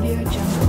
Audio Jungle.